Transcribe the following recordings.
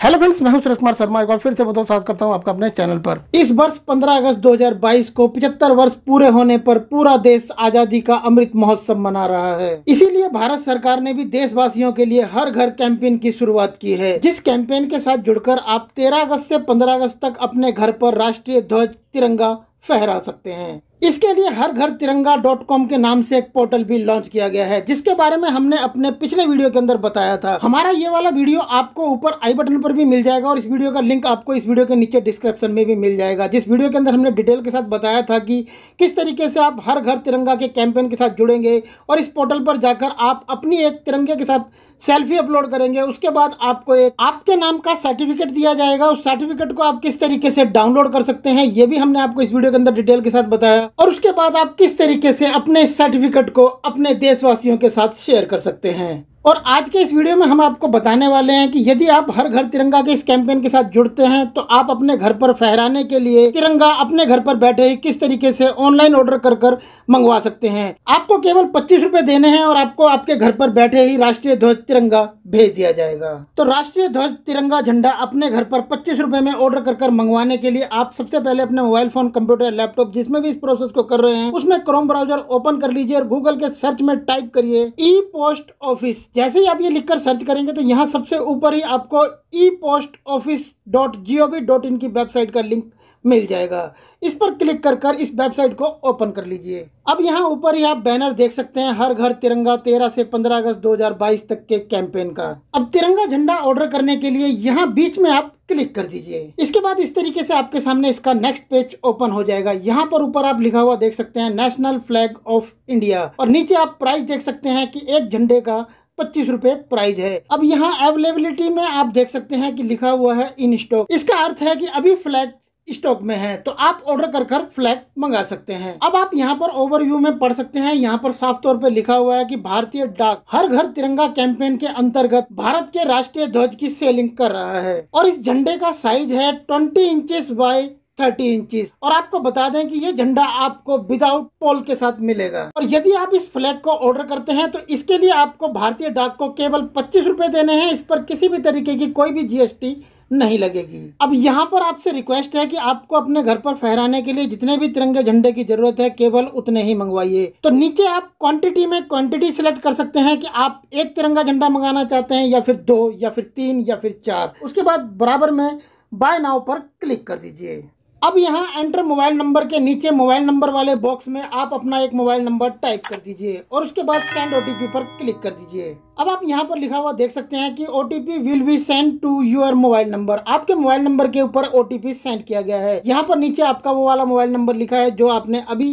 Hello friends मैं हूँ सुरेश कुमार शर्मा, एक बार फिर से बहुत स्वागत करता हूँ आपका अपने चैनल पर। इस वर्ष 15 अगस्त 2022 को 75 वर्ष पूरे होने पर पूरा देश आज़ादी का अमृत महोत्सव मना रहा है। इसीलिए भारत सरकार ने भी देशवासियों के लिए हर घर कैंपेन की शुरुआत की है। जिस कैंपेन के साथ जुड़कर आप 13 अगस्त ऐसी पंद्रह अगस्त तक अपने घर पर राष्ट्रीय ध्वज तिरंगा फहरा सकते हैं। इसके लिए हर घर तिरंगा डॉट कॉम के नाम से एक पोर्टल भी लॉन्च किया गया है, जिसके बारे में हमने अपने पिछले वीडियो के अंदर बताया था। हमारा ये वाला वीडियो आपको ऊपर आई बटन पर भी मिल जाएगा और इस वीडियो का लिंक आपको इस वीडियो के नीचे डिस्क्रिप्शन में भी मिल जाएगा। जिस वीडियो के अंदर हमने डिटेल के साथ बताया था कि किस तरीके से आप हर घर तिरंगा के कैंपेन के साथ जुड़ेंगे और इस पोर्टल पर जाकर आप अपनी एक तिरंगे के साथ सेल्फी अपलोड करेंगे, उसके बाद आपको एक, आपके नाम का सर्टिफिकेट दिया जाएगा, उस सर्टिफिकेट को आप किस तरीके से डाउनलोड कर सकते हैं, ये भी हमने आपको इस वीडियो के अंदर डिटेल के साथ बताया। और उसके बाद आप किस तरीके से अपने सर्टिफिकेट को अपने देशवासियों के साथ शेयर कर सकते हैं। और आज के इस वीडियो में हम आपको बताने वाले हैं कि यदि आप हर घर तिरंगा के इस कैंपेन के साथ जुड़ते हैं तो आप अपने घर पर फहराने के लिए तिरंगा अपने घर पर बैठे ही किस तरीके से ऑनलाइन ऑर्डर कर कर मंगवा सकते हैं। आपको केवल पच्चीस रुपए देने हैं और आपको आपके घर पर बैठे ही राष्ट्रीय ध्वज तिरंगा भेज दिया जाएगा। तो राष्ट्रीय ध्वज तिरंगा झंडा अपने घर पर पच्चीस रुपए में ऑर्डर कर कर मंगवाने के लिए आप सबसे पहले अपने मोबाइल फ़ोन, कंप्यूटर, लैपटॉप जिसमें भी इस प्रोसेस को कर रहे हैं, उसमें क्रोम ब्राउज़र ओपन कर लीजिए और गूगल के सर्च में टाइप करिए ई पोस्ट ऑफ़िस। जैसे ही आप ये लिखकर सर्च करेंगे तो यहाँ सबसे ऊपर ही आपको e post office dot G O V dot in की वेबसाइट का लिंक मिल जाएगा। इस पर क्लिक कर कर इस वेबसाइट को ओपन कर लीजिए। अब यहाँ ऊपर ही आप बैनर देख सकते हैं हर घर तिरंगा 13 से 15 अगस्त 2022 तक के कैंपेन का। अब तिरंगा झंडा ऑर्डर करने के लिए यहाँ बीच में आप क्लिक कर दीजिए। इसके बाद इस तरीके से आपके सामने इसका नेक्स्ट पेज ओपन हो जाएगा। यहाँ पर ऊपर आप लिखा हुआ देख सकते हैं नेशनल फ्लैग ऑफ़ इंडिया और नीचे आप प्राइस देख सकते हैं कि एक झंडे का पच्चीस रुपए प्राइस है। अब यहाँ अवेलेबिलिटी में आप देख सकते हैं कि लिखा हुआ है इन स्टॉक इसका अर्थ है कि अभी फ्लैग स्टॉक में है तो आप ऑर्डर कर कर फ्लैग मंगा सकते हैं। अब आप यहाँ पर ओवरव्यू में पढ़ सकते हैं, यहाँ पर साफ़ तौर पर लिखा हुआ है कि भारतीय डाक हर घर तिरंगा कैंपेन के अंतर्गत भारत के राष्ट्रीय ध्वज की सेलिंग कर रहा है। और इस झंडे का साइज़ है twenty inches by thirty inches और आपको बता दें कि ये झंडा आपको विदाउट पोल के साथ मिलेगा। और यदि आप इस फ्लैग को ऑर्डर करते हैं तो इसके लिए आपको भारतीय डाक को केवल पच्चीस रुपए देने हैं। इस पर किसी भी तरीके की कोई भी जीएसटी नहीं लगेगी। अब यहाँ पर आपसे रिक्वेस्ट है कि आपको अपने घर पर फहराने के लिए जितने भी तिरंगे झंडे की ज़रूरत है, केवल उतने ही मंगवाइए। तो नीचे आप क्वांटिटी में क्वांटिटी सिलेक्ट कर सकते हैं कि आप एक तिरंगा झंडा मंगाना चाहते हैं, या फिर दो, या फिर तीन, या फिर चार। उसके बाद बराबर में बाय नाव पर क्लिक कर दीजिए। अब यहाँ एंटर मोबाइल नंबर के नीचे मोबाइल नंबर वाले बॉक्स में आप अपना एक मोबाइल नंबर टाइप कर दीजिए और उसके बाद सेंड ओटीपी पर क्लिक कर दीजिए। अब आप यहाँ पर लिखा हुआ देख सकते हैं कि OTP will be send to your mobile number आपके मोबाइल नंबर के ऊपर ओटीपी सेंड किया गया है। यहाँ पर नीचे आपका वो वाला मोबाइल नंबर लिखा है जो आपने अभी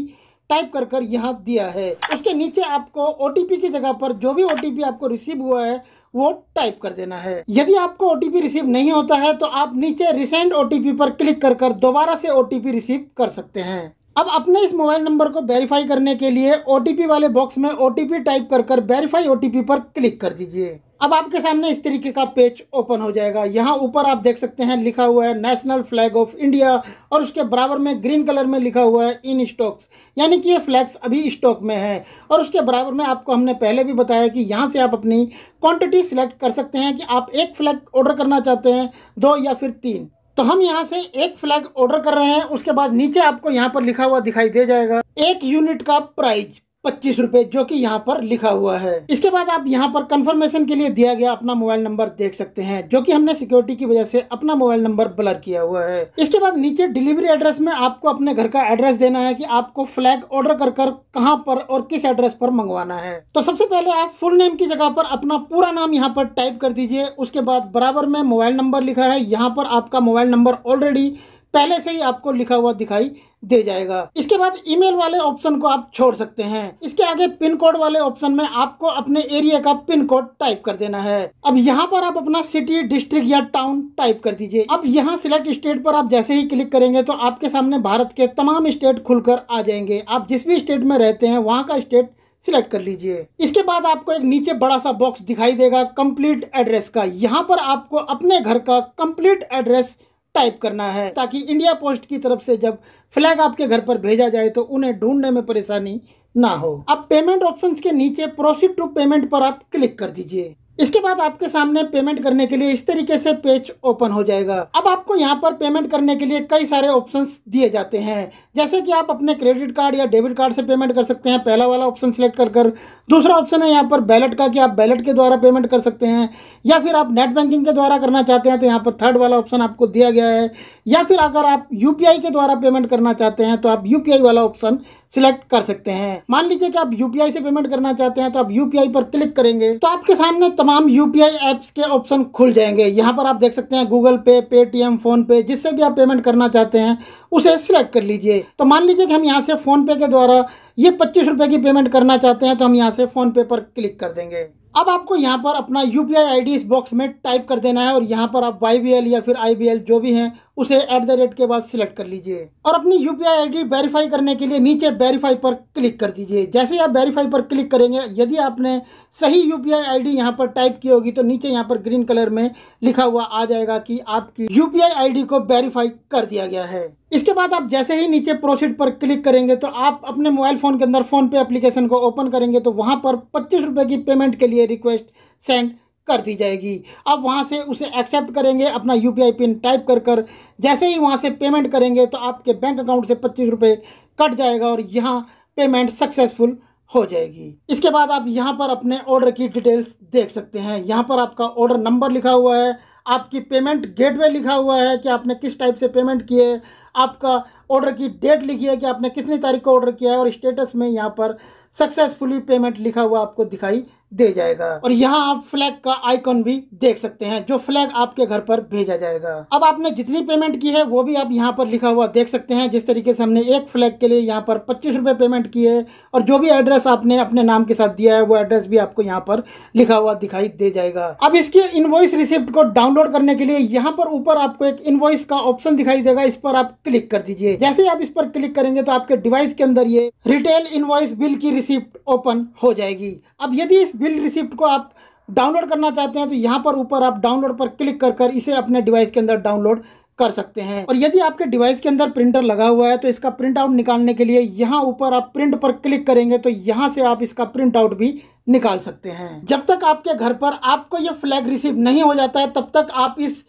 टाइप कर कर यहाँ दिया है। उसके नीचे आपको ओटीपी की जगह पर जो भी ओटीपी आपको रिसीव हुआ है वो टाइप कर देना है। यदि आपको ओटीपी रिसीव नहीं होता है तो आप नीचे रिसेंट ओटीपी पर क्लिक कर कर दोबारा से ओटीपी रिसीव कर सकते हैं। अब अपने इस मोबाइल नंबर को वेरीफाई करने के लिए ओटीपी वाले बॉक्स में ओटीपी टाइप कर कर वेरीफाई ओटीपी पर क्लिक कर दीजिए। अब आपके सामने इस तरीके का पेज ओपन हो जाएगा। यहाँ ऊपर आप देख सकते हैं, लिखा हुआ है नेशनल फ्लैग ऑफ़ इंडिया और उसके बराबर में ग्रीन कलर में लिखा हुआ है इन स्टॉक्स यानी कि ये फ्लैग्स अभी स्टॉक में है। और उसके बराबर में आपको हमने पहले भी बताया कि यहाँ से आप अपनी क्वांटिटी सिलेक्ट कर सकते हैं कि आप एक फ्लैग ऑर्डर करना चाहते हैं, दो या फिर तीन। तो हम यहाँ से एक फ्लैग ऑर्डर कर रहे हैं, उसके बाद नीचे आपको यहाँ पर लिखा हुआ दिखाई दे जाएगा। एक यूनिट का प्राइस पच्चीस रूपए, जो कि यहाँ पर लिखा हुआ है। इसके बाद आप यहाँ पर कंफर्मेशन के लिए दिया गया अपना मोबाइल नंबर देख सकते हैं, जो कि हमने सिक्योरिटी की वजह से अपना मोबाइल नंबर ब्लर किया हुआ है। इसके बाद नीचे डिलीवरी एड्रेस में आपको अपने घर का एड्रेस देना है कि आपको फ्लैग ऑर्डर कर कर कहाँ पर और किस एड्रेस पर मंगवाना है। तो सबसे पहले आप फुल नेम की जगह पर अपना पूरा नाम यहाँ पर टाइप कर दीजिए। उसके बाद बराबर में मोबाइल नंबर लिखा है। यहाँ पर आपका मोबाइल नंबर ऑलरेडी पहले से ही आपको लिखा हुआ दिखाई दे जाएगा। इसके बाद ईमेल वाले ऑप्शन को आप छोड़ सकते हैं। इसके आगे पिन कोड वाले ऑप्शन में आपको अपने एरिया का पिन कोड टाइप कर देना है। अब यहाँ पर आप अपना सिटी, डिस्ट्रिक्ट या टाउन टाइप कर दीजिए। अब यहाँ सिलेक्ट स्टेट पर आप जैसे ही क्लिक करेंगे तो आपके सामने भारत के तमाम स्टेट खुलकर आ जाएँगे। आप जिस भी स्टेट में रहते हैं, वहाँ का स्टेट सिलेक्ट कर लीजिए। इसके बाद आपको एक नीचे बड़ा सा बॉक्स दिखाई देगा, कंप्लीट एड्रेस का। यहाँ पर आपको अपने घर का कंप्लीट एड्रेस टाइप करना है, ताकि इंडिया पोस्ट की तरफ़ से जब फ्लैग आपके घर पर भेजा जाए तो उन्हें ढूँढने में परेशानी ना हो। अब पेमेंट ऑप्शंस के नीचे प्रोसीड टू पेमेंट पर आप क्लिक कर दीजिए। इसके बाद आपके सामने पेमेंट करने के लिए इस तरीके से पेज ओपन हो जाएगा। अब आपको यहाँ पर पेमेंट करने के लिए कई सारे ऑप्शंस दिए जाते हैं। जैसे कि आप अपने क्रेडिट कार्ड या डेबिट कार्ड से पेमेंट कर सकते हैं। पहला वाला ऑप्शन सिलेक्ट कर कर। दूसरा ऑप्शन है यहाँ पर बैलेट का कि आप बैलेट के द्वारा पेमेंट कर सकते हैं। या फिर आप नेट बैंकिंग के द्वारा करना चाहते हैं तो यहाँ पर थर्ड वाला ऑप्शन आपको दिया गया है। या फिर अगर आप यूपीआई के द्वारा पेमेंट करना चाहते हैं तो आप यूपीआई वाला ऑप्शन सिलेक्ट कर सकते हैं। मान लीजिए कि आप यूपीआई से पेमेंट करना चाहते हैं तो आप यूपीआई पर क्लिक करेंगे। तो आपके सामने तमाम यूपीआई एप्स के ऑप्शन खुल जाएँगे। यहाँ पर आप देख सकते हैं गूगल पे पेटीएम फ़ोन पे जिससे भी आप पेमेंट करना चाहते हैं, उसे सिलेक्ट कर लीजिए। तो मान लीजिए कि हम यहाँ से फ़ोन पे के द्वारा ये पच्चीस रुपये की पेमेंट करना चाहते हैं तो हम यहाँ से फ़ोन पे पर क्लिक कर देंगे। अब आपको यहाँ पर अपना यू पी आई इस बॉक्स में टाइप कर देना है और यहाँ पर आप वाई या फिर IBL जो भी हैं उसे एट द रेट के बाद सिलेक्ट कर लीजिए। और अपनी यू पी आई वेरीफाई करने के लिए नीचे वेरीफाई पर क्लिक कर दीजिए। जैसे आप वेरीफाई पर क्लिक करेंगे, यदि आपने सही यू पी आई आई यहाँ पर टाइप की होगी तो नीचे यहाँ पर ग्रीन कलर में लिखा हुआ आ जाएगा कि आपकी यू पी आई को वेरीफाई कर दिया गया है। इसके बाद आप जैसे ही नीचे प्रोसीड पर क्लिक करेंगे तो आप अपने मोबाइल फ़ोन के अंदर फ़ोन पे एप्लीकेशन को ओपन करेंगे तो वहाँ पर पच्चीस की पेमेंट के लिए रिक्वेस्ट सेंड कर दी जाएगी। अब वहाँ से उसे एक्सेप्ट करेंगे, अपना यूपीआई पिन टाइप कर कर, जैसे ही वहाँ से पेमेंट करेंगे तो आपके बैंक अकाउंट से पच्चीस रुपये कट जाएगा और यहाँ पेमेंट सक्सेसफुल हो जाएगी। इसके बाद आप यहाँ पर अपने ऑर्डर की डिटेल्स देख सकते हैं। यहाँ पर आपका ऑर्डर नंबर लिखा हुआ है, आपकी पेमेंट गेटवे लिखा हुआ है कि आपने किस टाइप से पेमेंट किए आपका ऑर्डर की डेट लिखी है कि आपने कितनी तारीख को ऑर्डर किया है और स्टेटस में यहाँ पर सक्सेसफुली पेमेंट लिखा हुआ आपको दिखाई दे जाएगा। और यहाँ आप फ्लैग का आइकॉन भी देख सकते हैं, जो फ्लैग आपके घर पर भेजा जाएगा। अब आपने जितनी पेमेंट की है, वो भी आप यहाँ पर लिखा हुआ देख सकते हैं, जिस तरीके से हमने एक फ्लैग के लिए यहाँ पर पच्चीस रुपए पेमेंट की है, और जो भी एड्रेस आपने अपने नाम के साथ दिया है, वो एड्रेस भी आपको यहाँ पर लिखा हुआ दिखाई दे जाएगा। अब इसके इनवॉइस रिसिप्ट को डाउनलोड करने के लिए यहाँ पर ऊपर आपको एक इनवॉइस का ऑप्शन दिखाई देगा, इस पर आप क्लिक कर दीजिए। जैसे आप इस पर क्लिक करेंगे तो आपके डिवाइस के अंदर ये रिटेल इनवॉइस बिल की रिसिप्ट ओपन हो जाएगी। अब यदि इस बिल रिसिप्ट को आप डाउनलोड करना चाहते हैं तो यहाँ पर ऊपर आप डाउनलोड पर क्लिक कर कर इसे अपने डिवाइस के अंदर डाउनलोड कर सकते हैं। और यदि आपके डिवाइस के अंदर प्रिंटर लगा हुआ है तो इसका प्रिंट आउट निकालने के लिए यहाँ ऊपर आप प्रिंट पर क्लिक करेंगे तो यहाँ से आप इसका प्रिंट आउट भी निकाल सकते हैं। जब तक आपके घर पर आपको ये फ्लैग रिसीव नहीं हो जाता है, तब तक आप इस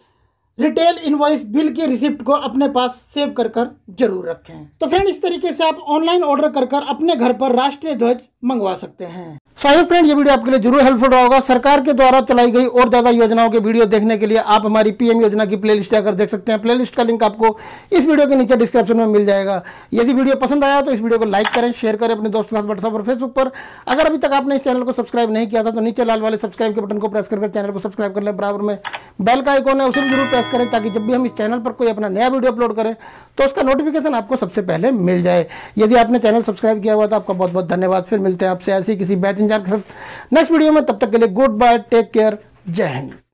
रिटेल इनवॉइस बिल की रिसिप्ट को अपने पास सेव कर कर ज़रूर रखें। तो फ्रेंड इस तरीके से आप ऑनलाइन ऑर्डर कर कर अपने घर पर राष्ट्रीय ध्वज मंगवा सकते हैं। फाइव फ्रेंड ये वीडियो आपके लिए ज़रूर हेल्पफुल रहा होगा। सरकार के द्वारा चलाई गई और ज़्यादा योजनाओं के वीडियो देखने के लिए आप हमारी पीएम योजना की प्लेलिस्ट जाकर देख सकते हैं। प्लेलिस्ट का लिंक आपको इस वीडियो के नीचे डिस्क्रिप्शन में मिल जाएगा। यदि वीडियो पसंद आया तो इस वीडियो को लाइक करें, शेयर करें अपने दोस्तों के साथ व्हाट्सअप और फेसबुक पर। अगर अभी तक आपने इस चैनल को सब्सक्राइब नहीं किया था तो नीचे लाल वाले सब्सक्राइब के बटन को प्रेस करके चैनल को सब्सक्राइब कर लें बराबर में। बेल का आइकॉन है, उसे भी ज़रूर प्रेस करें ताकि जब भी हम इस चैनल पर कोई अपना नया वीडियो अपलोड करें तो उसका नोटिफिकेशन आपको सबसे पहले मिल जाए। यदि आपने चैनल सब्सक्राइब किया हुआ तो आपका बहुत बहुत धन्यवाद। फिर मिलते हैं आपसे ऐसी किसी बैच इंजार के साथ नेक्स्ट वीडियो में तब तक के लिए गुड बाय टेक केयर जय हिंद।